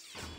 you